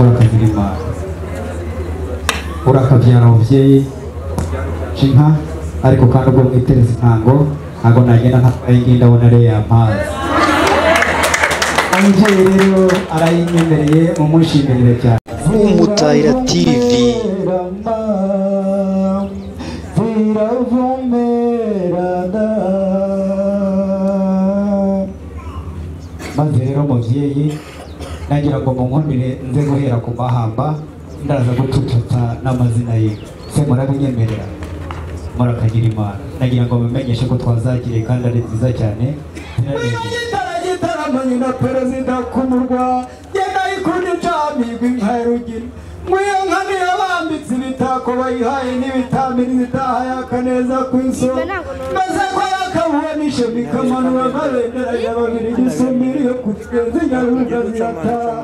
urakagira imana urakabyara umubyeyi inka ariko kandi ubwo mwitereza intango ntabwo nagenda ntabaye ngiye ndabona ariyo yampazi umubyeyi rero arayinyemereye mumushimire cyane. Umutahira TV. ziravumerana maze rero mubyeyi nagira ngo munkundire nze guhera ku mahamba ndaza gutututa n'amazina ye. Se murabinyemerera. Murakagira imana. Nagira ngo mumenyeshe ko twazakiriye kandi ari nziza cyane. Gitara gitaramanye na perezida ku murwa. Genda ikunda icamigwa inka ya rugina ngwiyo nka niyo bambitse ibitako bayihaye n'ibitamiri zitahaye akaneza ku isonga maze yakabuhanishe bikamanura amabendera ya babiri gisumira iyo kugenza inyaruga zirataha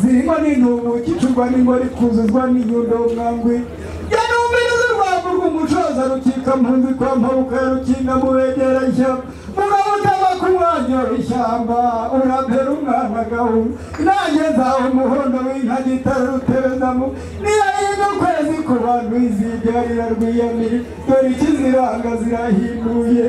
zirimo n'intubu gicurwa n'ingori kuzuzwa n'inyundo mwangwi yanumviriza urwambu rw'umucoza rukika mpunzi kwa mpabuka rukinga mubegera ishyamba mugabo utava ku mwanya w'ishyamba urapera umwana gahunda nanjye nzawe umuhondo w'inka gitara rutebezamo niyo yiga ukwezi ku bantu izibyarira rwiyamiri dore ikiziranga zirahinduye.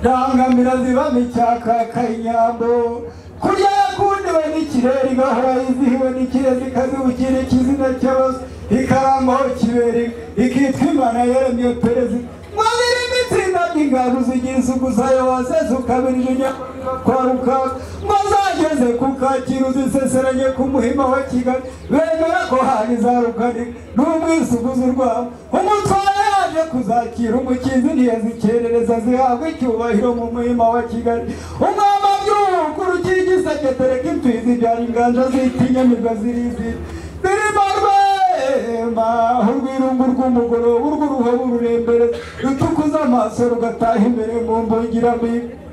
Ndangamira zibamo icyaka kanyambo kurya yakundiwe n'ikirere igahora yizihiwe n'ikirezi ikazibukira ikizina cy'abazo ikarambaho kibere ikitwa imana yaremye perezida mwabiri imitsinda ry'ingabo zigira isuku zayo waseze ukabirije nyakwaruka ngo zageze ku kacyiru ziseseranye ku muhima wa kigali bemera ko hari za rukani n'umwisuguzi rwabo umutware yaje kuzakira umukinzi ntiyazikerereza zihabwa icyubahiro mu muhima wa kigali umwama by'uruhu rukiri igiseke tereka imfizi byara inganja zitinyamibwa zirizi. Zirimo rwema urwirungu rw'umugoro urw'uruhobo rurembere rutukuza amaso rugataha imbere mu mbungiramibi ubundi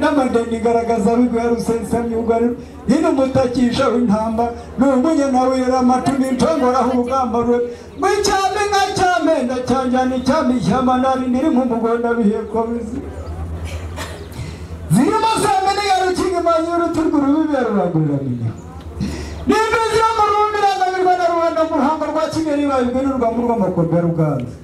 n'amadeni igaragaza rugwa rusesamyugariro hino umutakisha w'intamba n'umunye nawe yaramatu n'incongoraho urugamba rwe ngo icyambe nka cyamenda cyanjyana icyambi ishyamba nari ndiri mu mugonda biheko bizi zirimo samene ya rukinga imanyi y'urutugu rubibi ya ruragurira n'imbizi yo mu rundi irangabirwa na rubanda mu ruhango rwa kigali babibwe n'urwamo rw'amakombe ya ruganza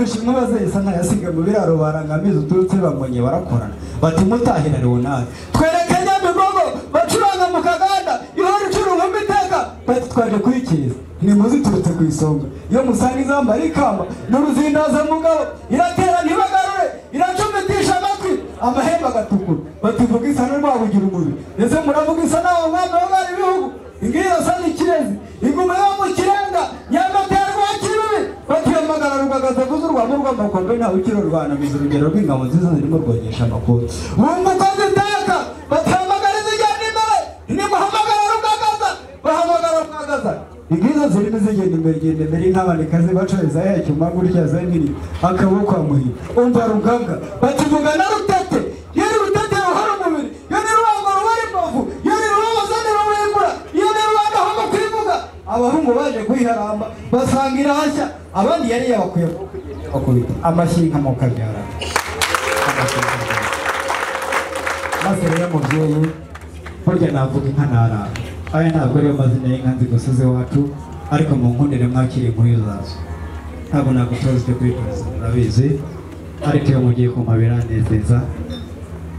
nabo inkuba zesa nkayasiga mu biraro barangamiza uturutse bamonye barakorana. Bati mutahira leonard twereke nyamigogo bacuranga mu kaganda ihora icurunga iteka. Bati twaje kuyikiza nimuzi turutse ku isonga. Iyo musanga izambara ikamba n'uruzindaza mugabo iratera ntibagarure iracumitisha amatwi amahembe agatukura. Bativuga isa n'urwabugira umubiri. Ndetse muravuga isa nawo mwami w'abana ibihugu ingiyo sa n'ikirezi inguma yo mu kirenga batiyamagara rugagaza vuza urwamo rw'amakombe ntawe ukiro rwanamiza urugero rw'ingabo nziza zirimo rwogesha amakuru. Bunguko ziteka batihamagara izijyana imbere nimuhamagara rugagaza bahamagara rugagaza. Ingizo zirimo zigenda imbere igenda imbere nk'abanikazi bacureza ya cyuma gutya za nini akaboko amuhi umva rugaga bativuga na rutete iyo ni rutete ruhora umubiri iyo ni rubango rubara imbavu iyo ni rubabaza ni rubimbura iyo ni rubanda aho kwivuga abahungu baje kuyiharamba basanga irashya abandi yari yabakwiye bakubita amashyi mu kabyara. Maze rero mubyeyi burya navuga inka narara aya ntabwo ariyo mazina y'inka nzi gusozi wacu ariko mu nkundire mwakiri inkuru zazo. Ntabwo nagutoza icyo kwitoza murabizi. Ariko iyo mugiye kumpa biranezeza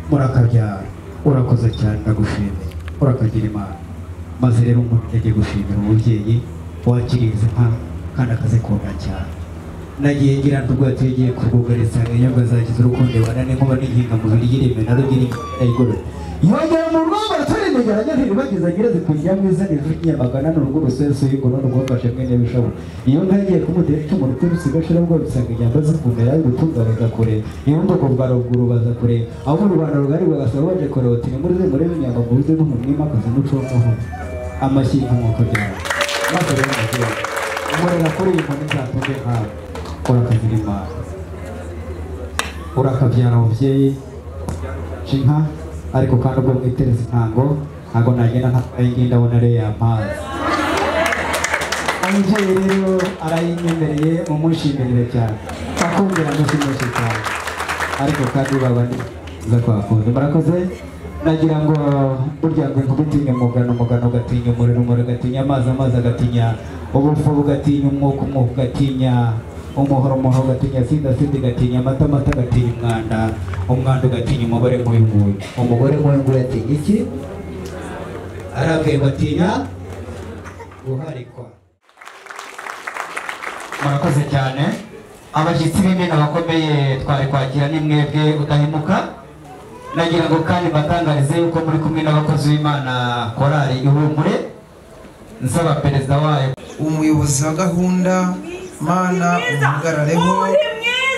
murakabyara. Urakoze cyane ndagushimiye. Urakagira imana. Maze rero umuntu yagiye gushimira umubyeyi wakiriye nka kandi akazikunda cyane nagiye ngira nubwo tugiye kurwugariza inyungu zagize urukundo ibana n'inkuba n'inginga mu biryo ireme na rugira igorora yongera mu rwego rutari imigara ntiribagiza nyirazi kujya mu izina ry'inyamagana n'urugo rusesu y'ingoro rwafashe mwene bishobo iyo nka yagiye kumutera icumu ruti rusigashira bwo bisanga inyamba zikunda yaje gutunga baza kure. Ibundoko bwa ruguru baza kure. Aho u rwanda rugari bagasaba baje kure bati nimurize murebe inyama mubuze no mu mwimakazi n'umuco w'amahoro. Amashyi byawe maze rero mubyeyi umurera kuri iyi nkoni nzatunge nkawe urakagira imana urakabyara mubyeyi inka ariko kandi ubwo mwitereza intango ntabwo nagenda ntabaye ndabona ariyo yampazi umubyeyi rero arayinyemereye mumushimire cyane. Akongera amushimishe cyane. Ariko kandi baba neza kwakunze murakoze nagira ngo burya ngo inkuba itinya umugano umugano ugatinya umuriro umuriro ugatinya amazi amazi agatinya ubufu bugatinya umwuka umwuka ugatinya umuhoro umuhoro ugatinya sinda sinda igatinya amata amata agatinya umwanda umwanda ugatinya umugore nk'uyu nguyu umugore nk'uyu nguyu atinya iki? Arabwirwa atinya guharikwa. Murakoze cyane. Abashyitsi b'imena bakomeye twari kwakira n'imwebwe udahemuka nagira ngo kandi mbatangarize yuko muri kumwe n'abakozi b'imana korali ihumure nsaba perezida wayo. Umuyobozi wa gahunda mana umuhagarareho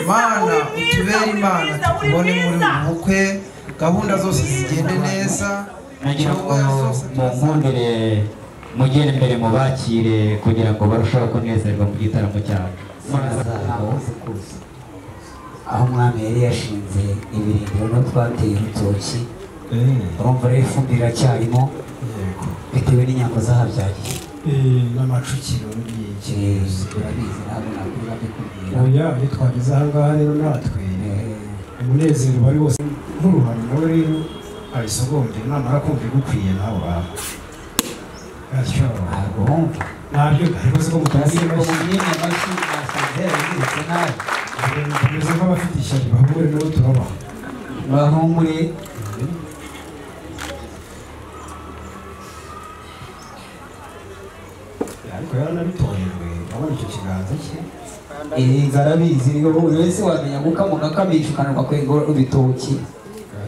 mana utubere imana tukubone muri ubu bukwe. Gahunda zose zigende neza nagira ngo munkundire mugere imbere mubakire kugira ngo barusheho kunezerwa mu gitaramo cyacu. Aho umwami yari yashinze ibirindiro no twateye urutoki. Urumva rero ifumbire iracyarimo. Bitewe n'inyambo zahabyariye. N'amacukiro n'ibiki Eh, urabizi ntabwo nakwiba mbikubwira oya iyo twageze aha ngaha rero natwe. Eh, umunezero wari wose. Nk'uruhare nawe rero abisogombye namara kumva igukwiye nawe waba atyo. Ntabwo ntabyo ariko se ko mutabwiye ngo amashyi nasanze yaraziritse nabi bameze nk'abafite ishyari bahumure nabo turabaha bahumure ariko yaranabitorejwe urabona icyo kiganza cye irinzi arabizi buri wese wamenya gukama ugakamisha ukananirwa kwenga ibitoki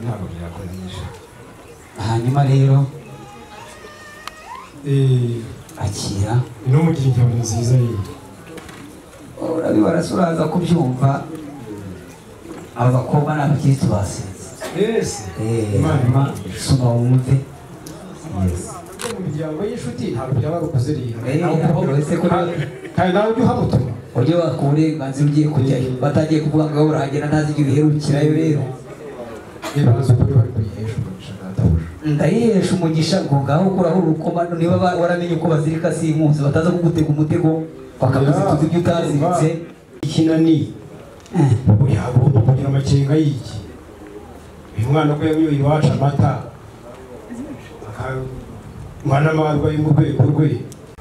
ntabwo byakoresha hanyuma rero Eh, akira. inumugira inkabo nziza ye. Urabibara se uraza kubyumva. Aba bakobwa ni abakirisitu basenze ese Eh, soma wumve. Mu miryango y'inshuti ntabwo byaba ukuzerera Eh, kandi nawe ujya uhamutuma. Uburyo baka uburenganzira ugiye kujyayo. Batagiye kuvuga ngo urahagera ntazi igihe uherukirayo rero. Bazi ukuri bari kuyihesha umugisha databuja ndayihesha umugisha ngo ngaho kuraho urukoma niba ba- waramenye uko bazirika si impunzi bataza kugutega umutego. Bakakuzituza ibyo utaziritse ikinani. Eh, yagomba kugira amakenga y'iki? Uyu mwana ko yanyoye iwacu amata. Akanywa n'amarwa yo mu rwego rwe.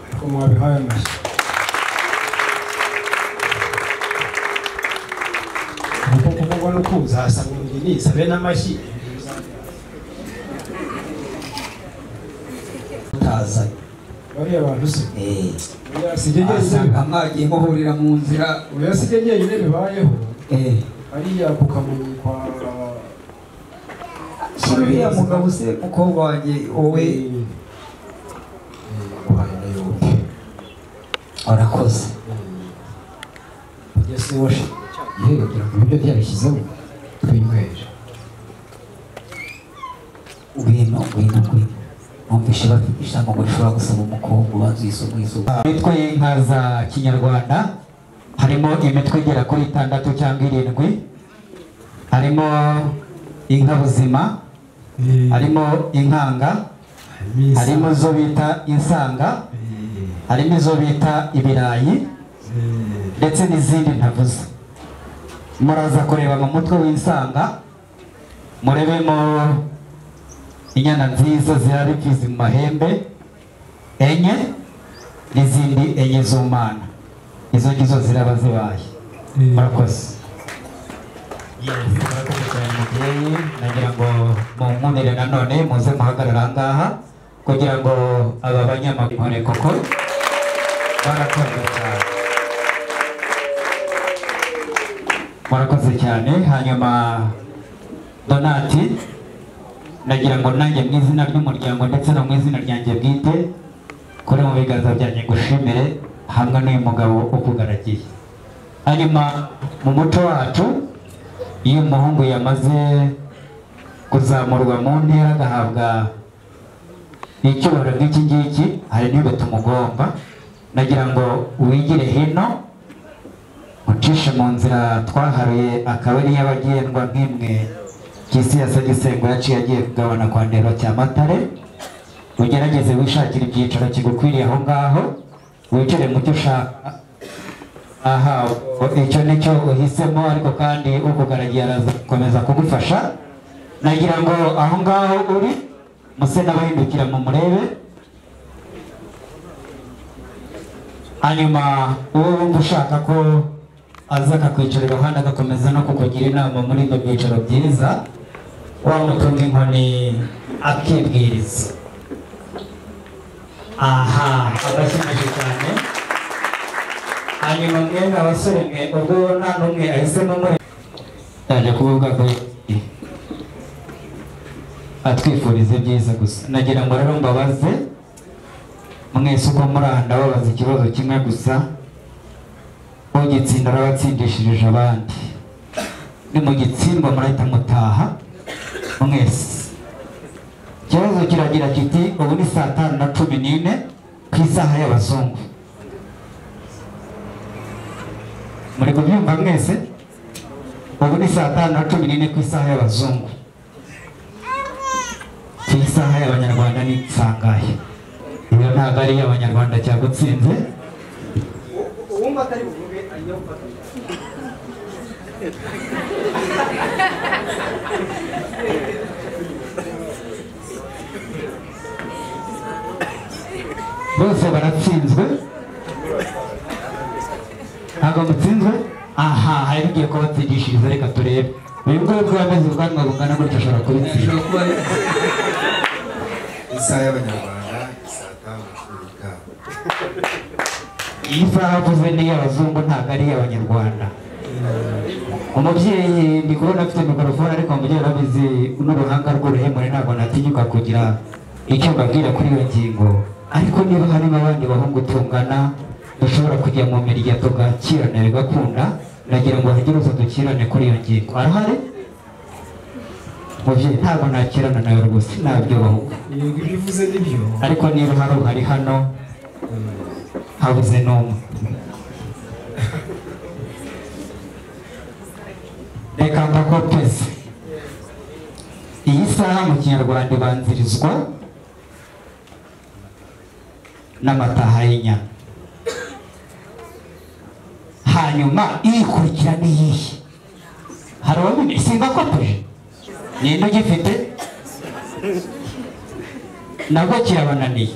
Ariko mwabihaye amashyi. Kuko kuvugwa no kuzasaba umugeni sabe n'amashyi. Utazanye bariya bantu se Eh, oya si jye asanga jyenyine mwagiye muhurira mu nzira. Oya si jye jyenyine bibayeho Eh, hariya ku kamonyi kwa uriya mugabo se mukobwa wanjye wowe? Warakoze ugeze washe yewe kugira ngo ibiryo byabishyizeho twinywere. Ngwino ngwino ngwino numvishe bafite ijambo ngo rishobora gusaba umukobwa ubanza uyisuga uyisuga imitwe y'inka za kinyarwanda harimo imitwe igera kuri itandatu cyangwa irindwi harimo inka buzima harimo inkanga harimo izo bita insanga harimo izo bita ibirayi ndetse n'izindi ntavuze. Muraza kureba mu mutwe w'insanga murebemo inyana nziza zihari imfizi mu mahembe enye n'izindi enye z'umwana izo ngizo ziraba zibaye. Murakoze. Murakoze cyane mubyeyi. Nagira ngo munkunire nanone muze muhagarara aha ngaha kugira ngo aba banyamakuru koko barakoze cyane. Murakoze cyane. Hanyuma donati nagira ngo nanjye mu izina ry'umuryango ndetse no mu izina ryanjye bwite kuri mu biganza byanjye gushimire hamwe n'uyu mugabo ukugaragiye. Hanyuma mu muco wacu iyo umuhungu yamaze kuzamurwa mu ntera agahabwa icyubahiro nk'iki ngiki hari n'ibyo tumugomba nagira ngo wigire hino ucishe mu nzira twaharuye akaba ari nyabagendwa nk'imwe. Kisi ya sagisengo yaciye agiye kugabana kwa ndero cya matare. Ugerageze wishakira ibyicaro kigukwiriye aho ngaho wicare mu cyo ushaka. Aha icyo ni cyo uhisemo ariko kandi ukugaragiye araza gukomeza kugufasha. Nagira ngo aho ngaho uri muse n'abahindukira mu murebe. Hanyuma uwo wumva ushaka ko aza akakwicara iruhande agakomeza no kukugira inama muri ibyo byicaro byiza. Wamutunga inkoni akibwiriza aha abashyimaje cyane hanyuma mwene abasore mwe ubwo nta n'umwe ahisemo muri yaje kuvuga ko atwifuriza byiza gusa nagira ngo rero mbabaze. Mwese uko muri aha ndababaza ikibazo kimwe gusa ugitsinda arabatsindishirije abandi. Ni mu gitsindwa murahita mutaha. Mwese ikibazo kiragira kiti ubu ni saa tanu na cumi n'ine ku isaha y'abazungu. Muri kubyumva mwese ubu ni saa tanu na cumi n'ine ku isaha y'abazungu. Ku isaha y'abanyarwanda ni sangahe iyo ntabwo ari iy'abanyarwanda cyagutsinze uwumva atari buvuge ajya gufata bose baratsinzwe ntabwo mutsinzwe aha hari bigiye kubatsindishiriza reka turebe. Uyu nguyu ubwo yameze ubwanwa bungana gutya ashobora kubitsinda isaha y'abanyarwanda iyi saha avuze ni iy'abazungu ntabwo ari iy'abanyarwanda. Umubyeyi ndi kubona afite mikorofone ariko umubyeyi urabizi n'uruhanga rw'uruhemure ntabwo natinyuka kugira icyo mbabwira kuri iyo ngingo ariko niba harimo abandi bahungu tungana dushobora kujya mu mirya tugakirana bigakunda nagira ngo hagire uza dukirane kuri iyo ngingo. Arahari? Mubyeyi ntabwo nakirana nawe rwose ntabyo bahungu. Ariko niba hari uhari hano habuze n'umwe. Reka mbakopeze iyi saha mu kinyarwanda ibanzirizwa n'amataha y'inyana hanyuma iyikurikira ni iyihe hari uwabimenye simbakopeje ninde ugifite nabwo kirabananiye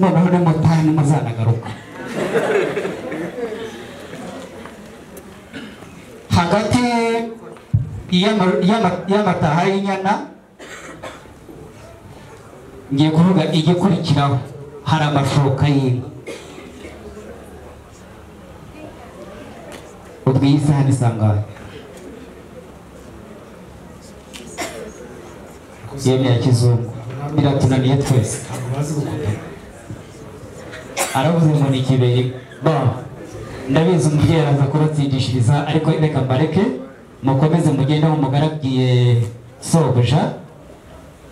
noneho nimutaha nimuzanagaruka hagati y'ama- y'ama- y'amataha y'inyana ngiye kuvuga igikurikiraho. Hari amashoka y'inka ubwo iyi saha ni sangahe yemeye kizungu biratunaniye twese bazi gukopera aravuze ngo ni ikiberi bon ndabizi umubyeyi araza kubatsindishiriza ariko reka mbareke mukomeze mugende aho mugaragiye sobuja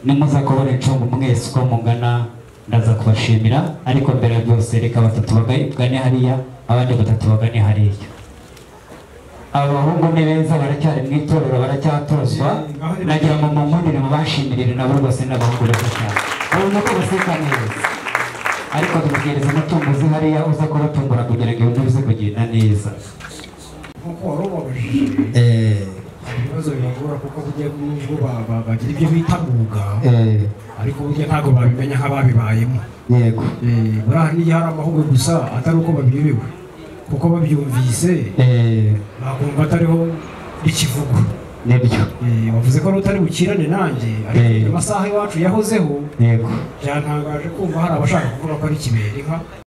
nimuza kubona incungu mwese uko mungana ndaza kubashimira ariko mbere ya byose reka batatu bagane hariya abandi batatu bagane hariya. Aba bahungu ni beza baracyari mu itorero baracyatozwa. Nagira ngo mumundire mubashimirire nabo rwose ni abahungu beza cyane. Urabona ko baseka neza. Ariko tubwiriza umutunguzi hariya uza kubatungura kugira ngo ibintu bize kugenda neza. Nk'uko wari ubabajije. Hari ibibazo bibagora kuko bagira ibyo bita mwuga ariko burya ntabwo babimenya nk'ababibayemo yego. Eh, buriya n'iyo hari amahugurwa gusa atari uko babiyobewe kuko babyumvise bakumva atariho ikivugo. Nibyo. Eh, wavuze ko utari bukirane nanjye ariko Eh. amasaha iwacu yahozeho byantangaje kumva hari abashaka kuvuga ko ari kiberinka